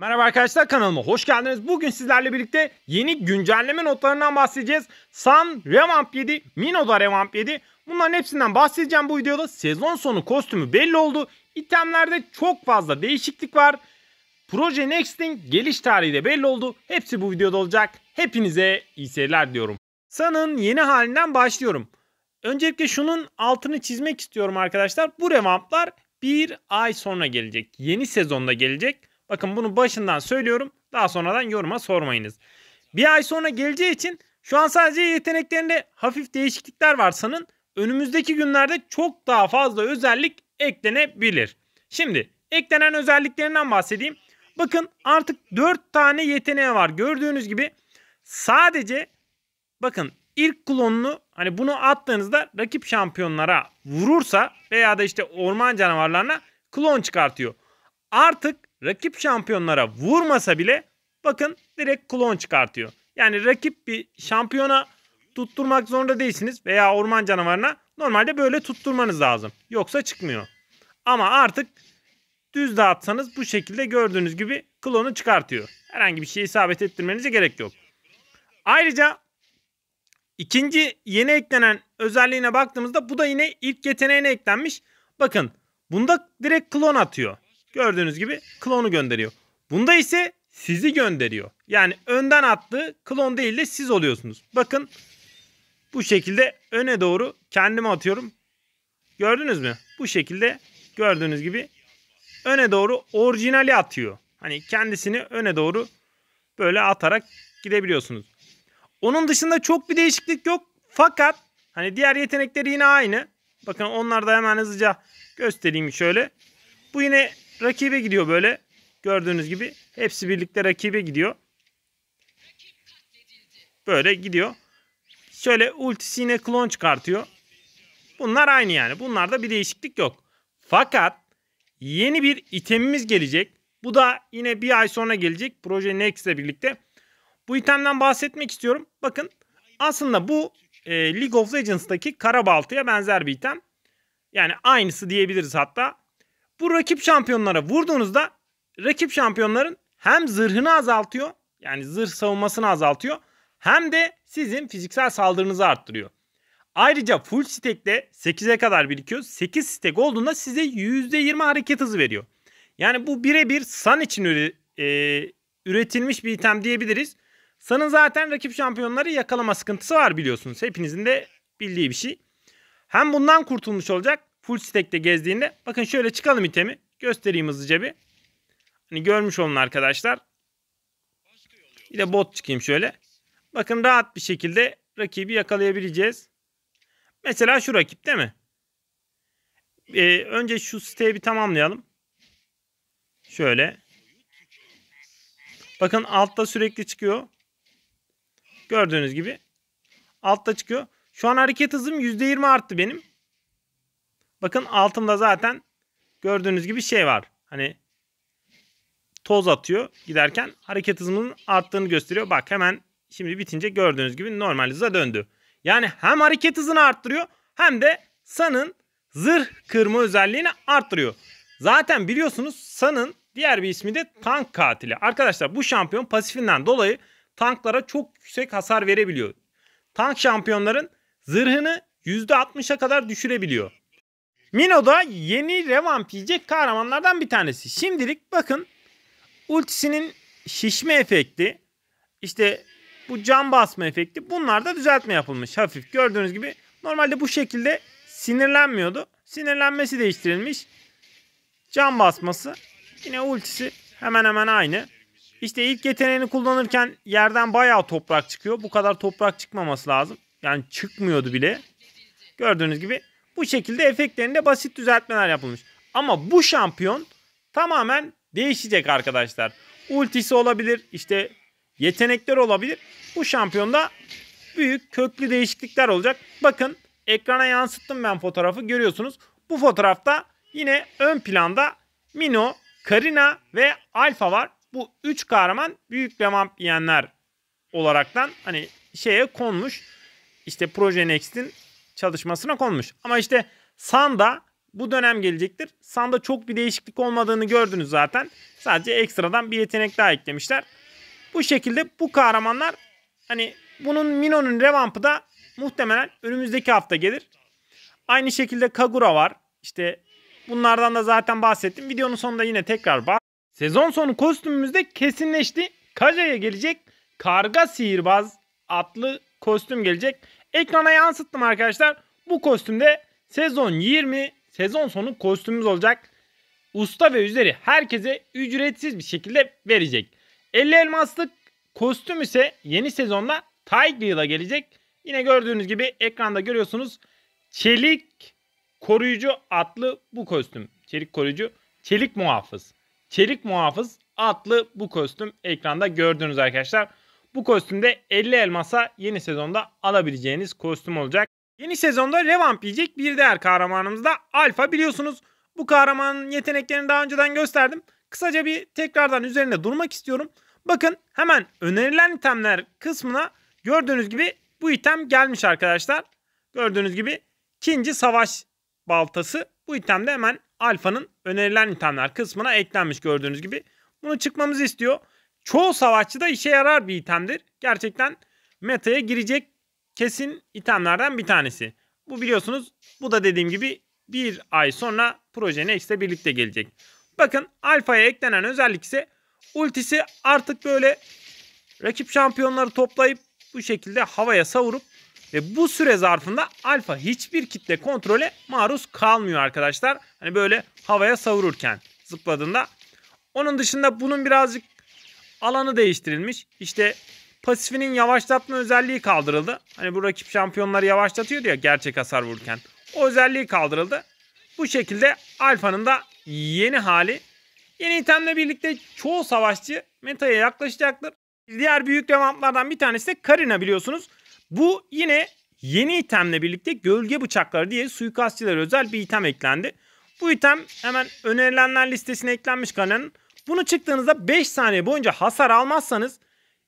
Merhaba arkadaşlar kanalıma hoş geldiniz. Bugün sizlerle birlikte yeni güncelleme notlarından bahsedeceğiz. Sun Revamp 7, Mino da Revamp 7. Bunların hepsinden bahsedeceğim bu videoda. Sezon sonu kostümü belli oldu. İtemlerde çok fazla değişiklik var. Proje Next'in geliş tarihi de belli oldu. Hepsi bu videoda olacak. Hepinize iyi seyirler diyorum. Sun'ın yeni halinden başlıyorum. Öncelikle şunun altını çizmek istiyorum arkadaşlar. Bu revamplar bir ay sonra gelecek. Yeni sezonda gelecek. Bakın bunu başından söylüyorum. Daha sonradan yoruma sormayınız. Bir ay sonra geleceği için şu an sadece yeteneklerinde hafif değişiklikler var sanın. Önümüzdeki günlerde çok daha fazla özellik eklenebilir. Şimdi eklenen özelliklerinden bahsedeyim. Bakın artık 4 tane yeteneği var. Gördüğünüz gibi sadece bakın ilk klonunu hani bunu attığınızda rakip şampiyonlara vurursa veya da işte orman canavarlarına klon çıkartıyor. Artık rakip şampiyonlara vurmasa bile bakın direkt klon çıkartıyor. Yani rakip bir şampiyona tutturmak zorunda değilsiniz veya orman canavarına normalde böyle tutturmanız lazım. Yoksa çıkmıyor. Ama artık düz dağıtsanız bu şekilde gördüğünüz gibi klonu çıkartıyor. Herhangi bir şey isabet ettirmenize gerek yok. Ayrıca ikinci yeni eklenen özelliğine baktığımızda bu da yine ilk yeteneğine eklenmiş. Bakın bunda direkt klon atıyor. Gördüğünüz gibi klonu gönderiyor. Bunda ise sizi gönderiyor. Yani önden attığı klon değil de siz oluyorsunuz. Bakın bu şekilde öne doğru kendimi atıyorum. Gördünüz mü? Bu şekilde gördüğünüz gibi öne doğru orijinali atıyor. Hani kendisini öne doğru böyle atarak gidebiliyorsunuz. Onun dışında çok bir değişiklik yok. Fakat hani diğer yetenekleri yine aynı. Bakın onlar da hemen hızlıca göstereyim şöyle. Bu yine rakibe gidiyor böyle. Gördüğünüz gibi hepsi birlikte rakibe gidiyor. Böyle gidiyor. Şöyle ultisi yine klon çıkartıyor. Bunlar aynı yani. Bunlarda bir değişiklik yok. Fakat yeni bir itemimiz gelecek. Bu da yine bir ay sonra gelecek. Proje Next ile birlikte. Bu itemden bahsetmek istiyorum. Bakın aslında bu e, League of Legends'daki kara baltaya benzer bir item. Yani aynısı diyebiliriz hatta. Bu rakip şampiyonlara vurduğunuzda rakip şampiyonların hem zırhını azaltıyor yani zırh savunmasını azaltıyor hem de sizin fiziksel saldırınızı arttırıyor. Ayrıca full stack'te 8'e kadar birikiyor. 8 stack olduğunda size %20 hareket hızı veriyor. Yani bu birebir Sun için e, üretilmiş bir item diyebiliriz. Sun'ın zaten rakip şampiyonları yakalama sıkıntısı var biliyorsunuz. Hepinizin de bildiği bir şey. Hem bundan kurtulmuş olacak full stack'te gezdiğinde. Bakın şöyle çıkalım itemi. Göstereyim hızlıca bir. Hani görmüş olun arkadaşlar. Bir de bot çıkayım şöyle. Bakın rahat bir şekilde rakibi yakalayabileceğiz. Mesela şu rakip değil mi? Ee, önce şu siteyi bir tamamlayalım. Şöyle. Bakın altta sürekli çıkıyor. Gördüğünüz gibi. Altta çıkıyor. Şu an hareket hızım %20 arttı benim. Bakın altımda zaten gördüğünüz gibi şey var. Hani toz atıyor giderken hareket hızının arttığını gösteriyor. Bak hemen şimdi bitince gördüğünüz gibi normal hıza döndü. Yani hem hareket hızını arttırıyor hem de Sun'ın zırh kırma özelliğini arttırıyor. Zaten biliyorsunuz Sun'ın diğer bir ismi de tank katili. Arkadaşlar bu şampiyon pasifinden dolayı tanklara çok yüksek hasar verebiliyor. Tank şampiyonların zırhını %60'a kadar düşürebiliyor. Mino da yeni revamp yiyecek kahramanlardan bir tanesi. Şimdilik bakın ultisinin şişme efekti işte bu cam basma efekti bunlarda düzeltme yapılmış hafif. Gördüğünüz gibi normalde bu şekilde sinirlenmiyordu. Sinirlenmesi değiştirilmiş. Cam basması yine ultisi hemen hemen aynı. İşte ilk yeteneğini kullanırken yerden bayağı toprak çıkıyor. Bu kadar toprak çıkmaması lazım. Yani çıkmıyordu bile. Gördüğünüz gibi bu şekilde efektlerinde basit düzeltmeler yapılmış. Ama bu şampiyon tamamen değişecek arkadaşlar. Ultisi olabilir, işte yetenekler olabilir. Bu şampiyonda büyük köklü değişiklikler olacak. Bakın ekrana yansıttım ben fotoğrafı görüyorsunuz. Bu fotoğrafta yine ön planda Mino, Karina ve Alfa var. Bu üç kahraman büyük revamp yiyenler olaraktan hani şeye konmuş. İşte Proje Next'in çalışmasına konmuş. Ama işte Sanda bu dönem gelecektir. San'da çok bir değişiklik olmadığını gördünüz zaten. Sadece ekstradan bir yetenek daha eklemişler. Bu şekilde bu kahramanlar hani bunun Mino'nun revampı da muhtemelen önümüzdeki hafta gelir. Aynı şekilde Kagura var. İşte bunlardan da zaten bahsettim. Videonun sonunda yine tekrar bak. Sezon sonu kostümümüzde kesinleşti. Kaja'ya gelecek Karga Sihirbaz adlı kostüm gelecek. Ekrana yansıttım arkadaşlar. Bu kostümde sezon 20 sezon sonu kostümümüz olacak. Usta ve üzeri herkese ücretsiz bir şekilde verecek. 50 elmaslık kostüm ise yeni sezonda Tiger'la gelecek. Yine gördüğünüz gibi ekranda görüyorsunuz. Çelik koruyucu adlı bu kostüm. Çelik koruyucu, çelik muhafız. Çelik muhafız adlı bu kostüm ekranda gördüğünüz arkadaşlar. Bu kostümde 50 elmasa yeni sezonda alabileceğiniz kostüm olacak. Yeni sezonda revamp yiyecek bir diğer kahramanımız da Alfa biliyorsunuz. Bu kahramanın yeteneklerini daha önceden gösterdim. Kısaca bir tekrardan üzerinde durmak istiyorum. Bakın hemen önerilen itemler kısmına gördüğünüz gibi bu item gelmiş arkadaşlar. Gördüğünüz gibi ikinci savaş baltası. Bu item de hemen alfanın önerilen itemler kısmına eklenmiş gördüğünüz gibi. Bunu çıkmamızı istiyor. Çoğu savaşçıda işe yarar bir itemdir. Gerçekten metaya girecek kesin itemlerden bir tanesi. Bu biliyorsunuz bu da dediğim gibi bir ay sonra Proje Next'le birlikte gelecek. Bakın alfaya eklenen özellik ise ultisi artık böyle rakip şampiyonları toplayıp bu şekilde havaya savurup ve bu süre zarfında alfa hiçbir kitle kontrole maruz kalmıyor arkadaşlar. Hani böyle havaya savururken zıpladığında. Onun dışında bunun birazcık alanı değiştirilmiş. İşte pasifinin yavaşlatma özelliği kaldırıldı. Hani bu rakip şampiyonları yavaşlatıyordu ya gerçek hasar vururken. O özelliği kaldırıldı. Bu şekilde alfanın da yeni hali. Yeni itemle birlikte çoğu savaşçı metaya yaklaşacaktır. Diğer büyük revamplardan bir tanesi de Karina biliyorsunuz. Bu yine yeni itemle birlikte gölge bıçakları diye suikastçılara özel bir item eklendi. Bu item hemen önerilenler listesine eklenmiş Karina'nın. Bunu çıktığınızda 5 saniye boyunca hasar almazsanız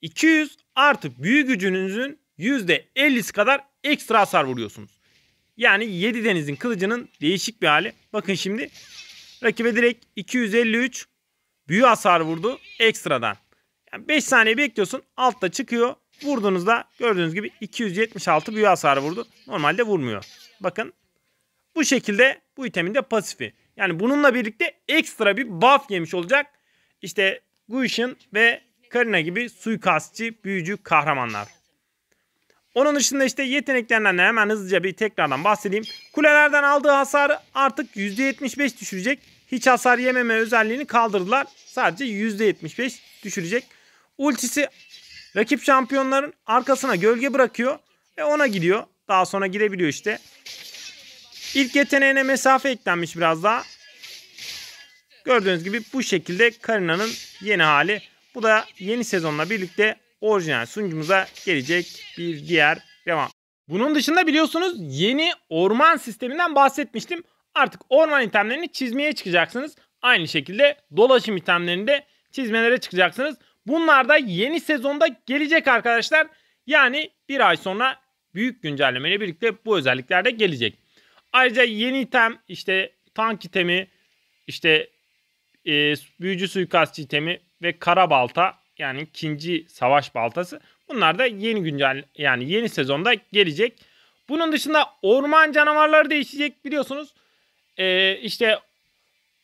200 artı büyü gücünüzün %50'si kadar ekstra hasar vuruyorsunuz. Yani 7 denizin kılıcının değişik bir hali. Bakın şimdi rakibe direkt 253 büyü hasar vurdu ekstradan. Yani 5 saniye bekliyorsun altta çıkıyor. Vurduğunuzda gördüğünüz gibi 276 büyü hasarı vurdu. Normalde vurmuyor. Bakın bu şekilde bu itemin de pasifi. Yani bununla birlikte ekstra bir buff yemiş olacak. İşte Guishin ve Karina gibi suikastçı, büyücü kahramanlar. Onun dışında işte yeteneklerinden de hemen hızlıca bir tekrardan bahsedeyim. Kulelerden aldığı hasarı artık %75 düşürecek. Hiç hasar yememe özelliğini kaldırdılar. Sadece %75 düşürecek. Ultisi rakip şampiyonların arkasına gölge bırakıyor ve ona gidiyor. Daha sonra gidebiliyor işte. İlk yeteneğine mesafe eklenmiş biraz daha. Gördüğünüz gibi bu şekilde Karina'nın yeni hali. Bu da yeni sezonla birlikte orijinal sunucumuza gelecek bir diğer devam. Bunun dışında biliyorsunuz yeni orman sisteminden bahsetmiştim. Artık orman itemlerini çizmeye çıkacaksınız. Aynı şekilde dolaşım itemlerini de çizmelere çıkacaksınız. Bunlar da yeni sezonda gelecek arkadaşlar. Yani bir ay sonra büyük güncellemeyle birlikte bu özellikler de gelecek. Ayrıca yeni item işte tank itemi işte e, büyücü suikastçı itemi ve kara balta yani ikinci savaş baltası bunlar da yeni güncel yani yeni sezonda gelecek. Bunun dışında orman canavarları değişecek biliyorsunuz. Ee, işte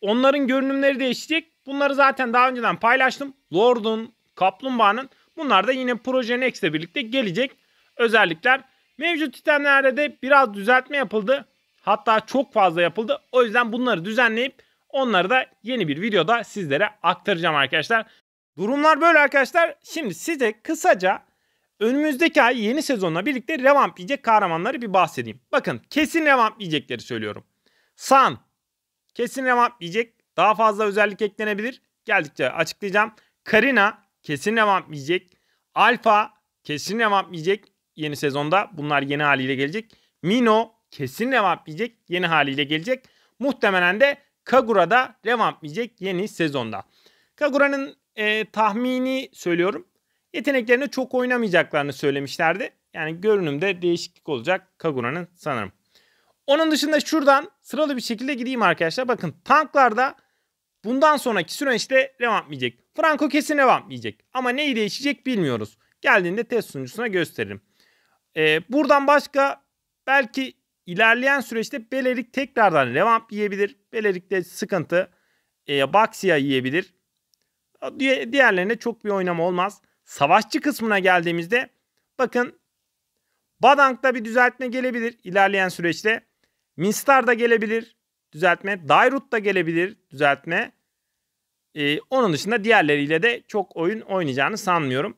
onların görünümleri değişecek. Bunları zaten daha önceden paylaştım. Lord'un, Kaplumbağa'nın bunlar da yine Proje Next birlikte gelecek özellikler. Mevcut itemlerde de biraz düzeltme yapıldı. Hatta çok fazla yapıldı. O yüzden bunları düzenleyip onları da yeni bir videoda sizlere aktaracağım arkadaşlar. Durumlar böyle arkadaşlar. Şimdi size kısaca önümüzdeki ay yeni sezonla birlikte revamp yiyecek kahramanları bir bahsedeyim. Bakın kesin revamp yiyecekleri söylüyorum. San kesin revamp yiyecek. Daha fazla özellik eklenebilir. Geldikçe açıklayacağım. Karina kesin revamp yiyecek. Alfa kesin revamp yiyecek yeni sezonda. Bunlar yeni haliyle gelecek. Mino kesin revamp yiyecek yeni haliyle gelecek. Muhtemelen de Kagura'da revamp yiyecek yeni sezonda. Kagura'nın e, tahmini söylüyorum. Yeteneklerini çok oynamayacaklarını söylemişlerdi. Yani görünümde değişiklik olacak Kagura'nın sanırım. Onun dışında şuradan sıralı bir şekilde gideyim arkadaşlar. Bakın tanklarda bundan sonraki süreçte revamplayacak. Franco kesin revamplayacak. Ama neyi değişecek bilmiyoruz. Geldiğinde test sunucusuna gösteririm. Ee, buradan başka belki ilerleyen süreçte Belerik tekrardan revamp yiyebilir. Belerik'te sıkıntı. E, Baxia yiyebilir. Diğerlerinde çok bir oynama olmaz. Savaşçı kısmına geldiğimizde bakın Badank'ta bir düzeltme gelebilir ilerleyen süreçte. Minstar da gelebilir düzeltme. Dairut da gelebilir düzeltme. Ee, onun dışında diğerleriyle de çok oyun oynayacağını sanmıyorum.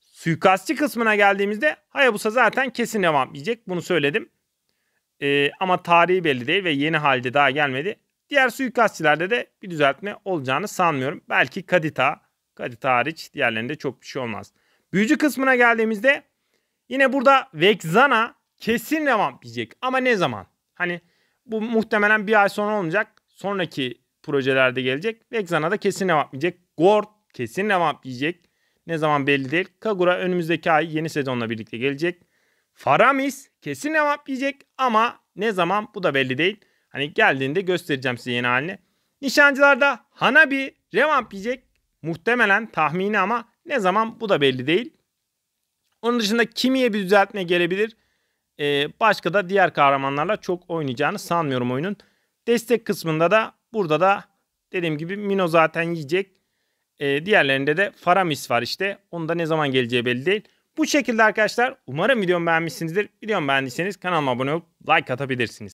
Suikastçı kısmına geldiğimizde Hayabusa zaten kesin devam edecek. Bunu söyledim. Ee, ama tarihi belli değil ve yeni halde daha gelmedi. Diğer suikastçilerde de bir düzeltme olacağını sanmıyorum. Belki Kadita. Kadita hariç diğerlerinde çok bir şey olmaz. Büyücü kısmına geldiğimizde yine burada Vexana kesin devam edecek. Ama ne zaman? Hani bu muhtemelen bir ay sonra olmayacak. Sonraki projelerde gelecek. Vexana da kesin devam edecek. Gord kesin devam edecek. Ne zaman belli değil. Kagura önümüzdeki ay yeni sezonla birlikte gelecek. Faramis kesin devam edecek ama ne zaman bu da belli değil. Hani geldiğinde göstereceğim size yeni halini. Nişancılarda Hanabi revamp yiyecek. Muhtemelen tahmini ama ne zaman bu da belli değil. Onun dışında kimiye bir düzeltme gelebilir. Ee, başka da diğer kahramanlarla çok oynayacağını sanmıyorum oyunun. Destek kısmında da burada da dediğim gibi Mino zaten yiyecek. Ee, diğerlerinde de Faramis var işte. Onun da ne zaman geleceği belli değil. Bu şekilde arkadaşlar umarım videomu beğenmişsinizdir. Videomu beğendiyseniz kanalıma abone olup like atabilirsiniz.